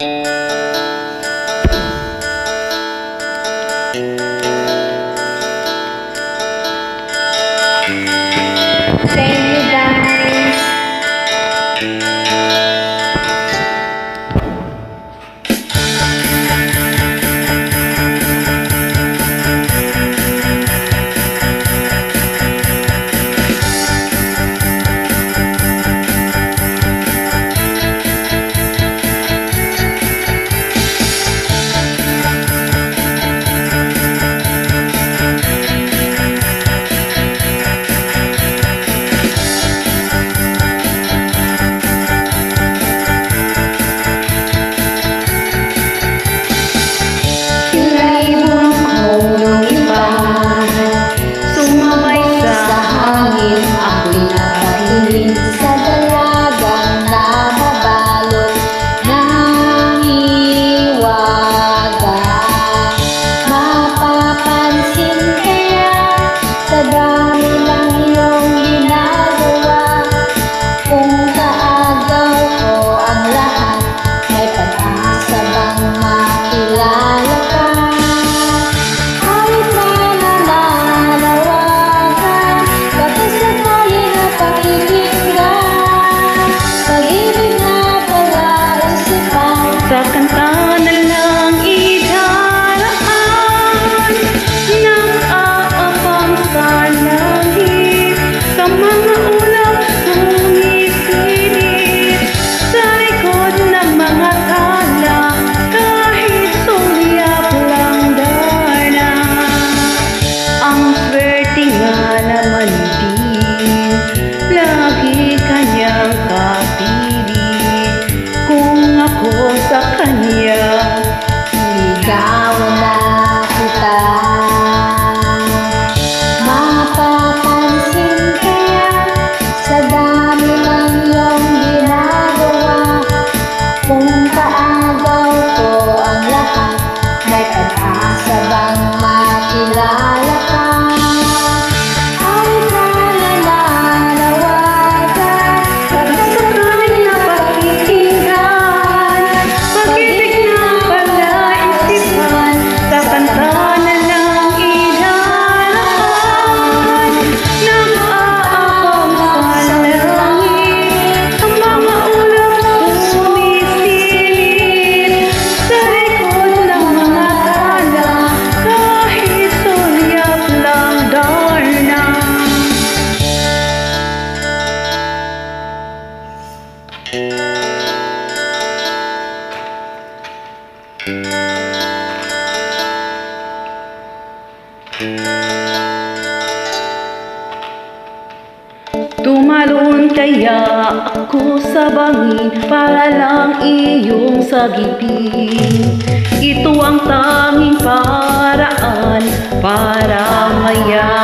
Same banda Tumalon kaya ako sa bangin para lang iyong sagipin. Ito ang tanging paraan para maya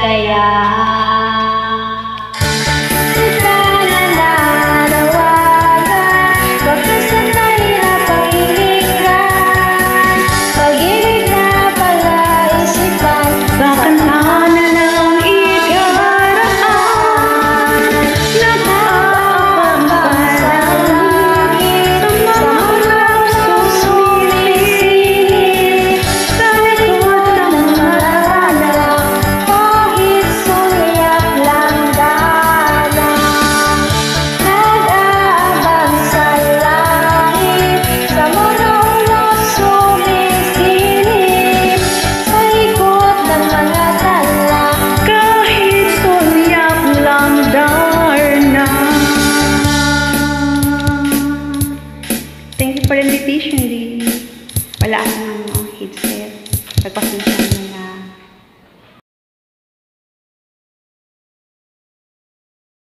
Tây à, Alaan mo, headset. Pagpasensya mo.